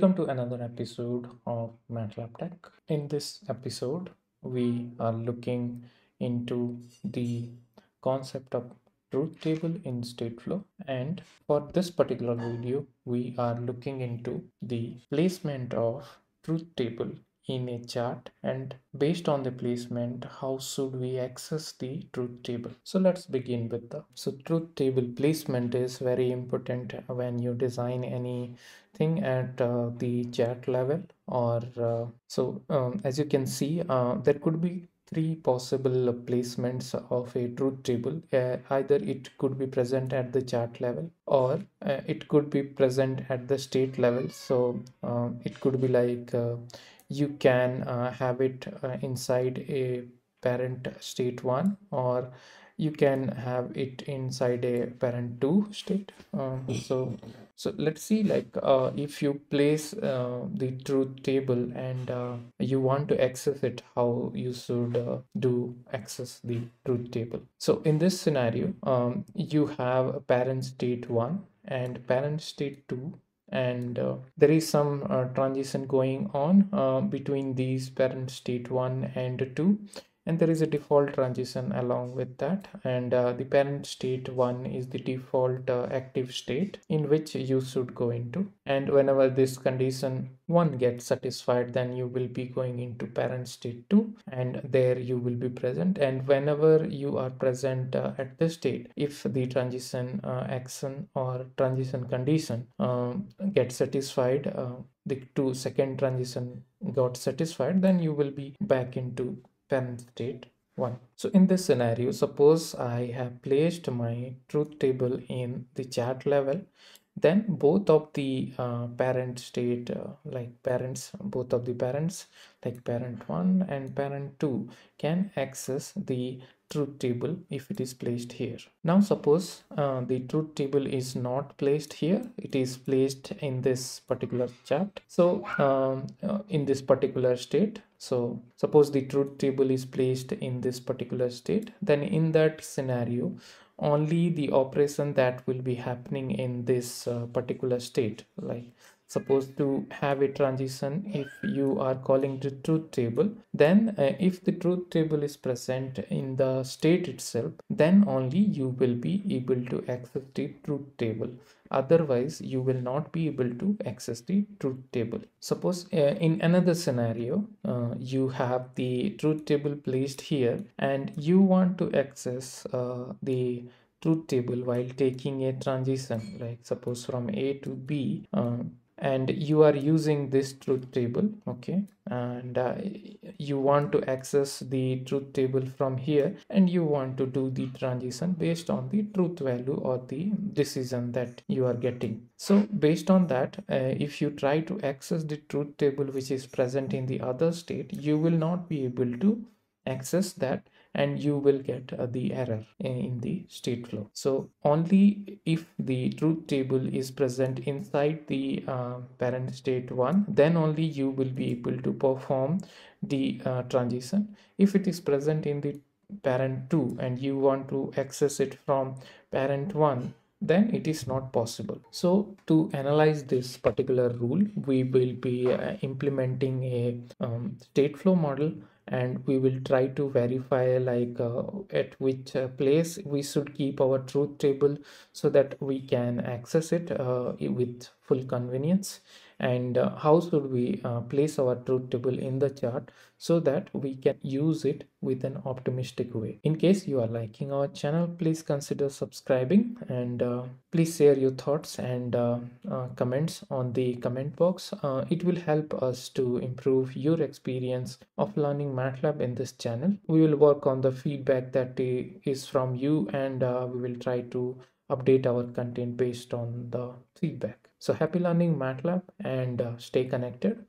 Welcome to another episode of MATLAB Tech. In this episode, we are looking into the concept of truth table in Stateflow and for this particular video, we are looking into the placement of truth table in a chart and based on the placement how should we access the truth table? So let's begin with the so truth table placement is very important when you design anything at uh, the chart level or uh, so um, as you can see uh, there could be three possible placements of a truth table. Uh, either it could be present at the chart level or uh, it could be present at the state level. So uh, it could be like uh, you can uh, have it uh, inside a parent state 1 or you can have it inside a parent 2 state. Um, so so let's see like uh, if you place uh, the truth table and uh, you want to access it how you should uh, do access the truth table. So in this scenario um, you have a parent state 1 and parent state 2 and uh, there is some uh, transition going on uh, between these parent state 1 and 2 and there is a default transition along with that. And uh, the parent state 1 is the default uh, active state in which you should go into. And whenever this condition 1 gets satisfied then you will be going into parent state 2 and there you will be present. And whenever you are present uh, at this state if the transition uh, action or transition condition um, gets satisfied uh, the two second transition got satisfied then you will be back into parent state 1. So in this scenario, suppose I have placed my truth table in the chart level, then both of the uh, parent state, uh, like parents, both of the parents, like parent 1 and parent 2 can access the truth table if it is placed here. Now suppose uh, the truth table is not placed here, it is placed in this particular chart. So um, uh, in this particular state, so suppose the truth table is placed in this particular state, then in that scenario, only the operation that will be happening in this uh, particular state, like suppose to have a transition if you are calling the truth table then uh, if the truth table is present in the state itself then only you will be able to access the truth table. Otherwise you will not be able to access the truth table. Suppose uh, in another scenario uh, you have the truth table placed here and you want to access uh, the truth table while taking a transition like suppose from a to b uh, and you are using this truth table okay? And uh, you want to access the truth table from here and you want to do the transition based on the truth value or the decision that you are getting. So based on that uh, if you try to access the truth table which is present in the other state you will not be able to access that and you will get uh, the error in the Stateflow. So only if the truth table is present inside the uh, parent state 1 then only you will be able to perform the uh, transition. If it is present in the parent 2 and you want to access it from parent 1 then it is not possible. So to analyze this particular rule we will be uh, implementing a um, Stateflow model and we will try to verify like uh, at which uh, place we should keep our truth table so that we can access it uh, with full convenience. And uh, how should we uh, place our truth table in the chart so that we can use it with an optimistic way? In case you are liking our channel please consider subscribing and uh, please share your thoughts and comments on the comment box. It will help us to improve your experience of learning matlab in this channel we will work on the feedback that is from you and we will try to update our content based on the feedback so happy learning MATLAB and uh, stay connected.